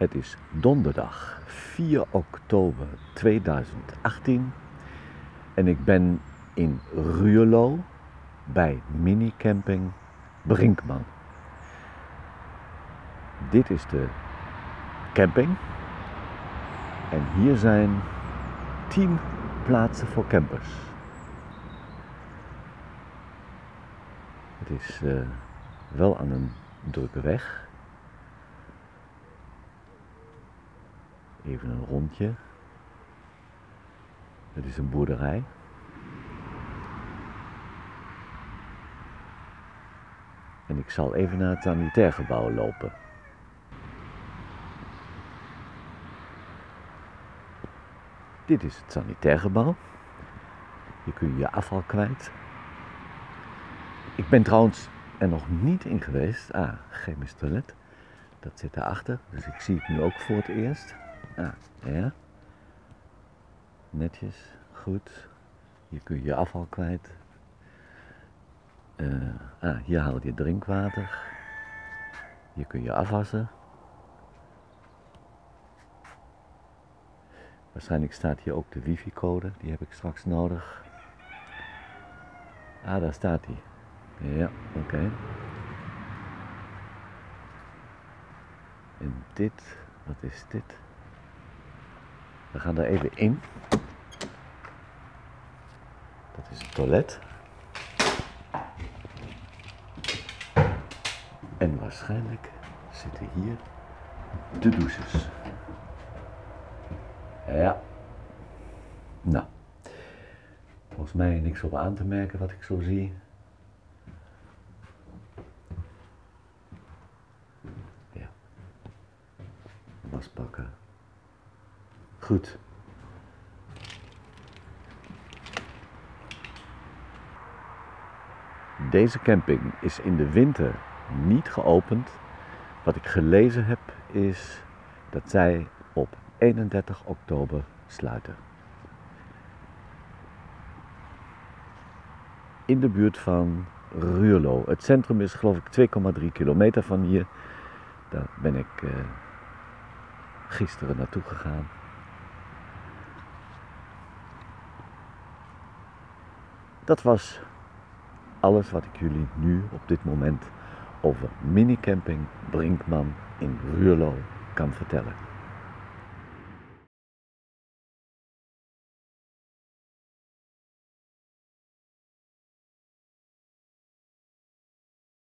Het is donderdag 4 oktober 2018 en ik ben in Ruurlo bij minicamping Brinkman. Dit is de camping en hier zijn 10 plaatsen voor campers. Het is uh, wel aan een drukke weg. Even een rondje. Het is een boerderij. En ik zal even naar het sanitair gebouw lopen. Dit is het sanitair gebouw. Hier kun je je afval kwijt. Ik ben trouwens er nog niet in geweest. Ah, chemisch toilet. Dat zit daarachter. Dus ik zie het nu ook voor het eerst. Ah, ja. Netjes, goed. Hier kun je je afval kwijt. Uh, ah, hier haal je drinkwater. Hier kun je afwassen. Waarschijnlijk staat hier ook de wifi-code, die heb ik straks nodig. Ah, daar staat hij. Ja, oké. En dit, wat is dit? We gaan er even in. Dat is het toilet. En waarschijnlijk zitten hier de douches. Ja. Nou. Volgens mij niks op aan te merken wat ik zo zie. Ja. Waspakken. Goed. Deze camping is in de winter niet geopend. Wat ik gelezen heb is dat zij op 31 oktober sluiten. In de buurt van Ruurlo. Het centrum is geloof ik 2,3 kilometer van hier. Daar ben ik uh, gisteren naartoe gegaan. Dat was alles wat ik jullie nu op dit moment over minicamping Brinkman in Ruurlo kan vertellen.